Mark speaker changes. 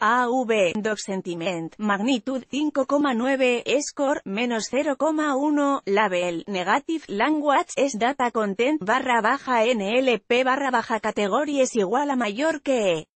Speaker 1: AV, Dog Sentiment, Magnitude 5,9, Score, menos 0,1, Label, Negative, Language, es Data Content, barra baja NLP barra baja categoría igual a mayor que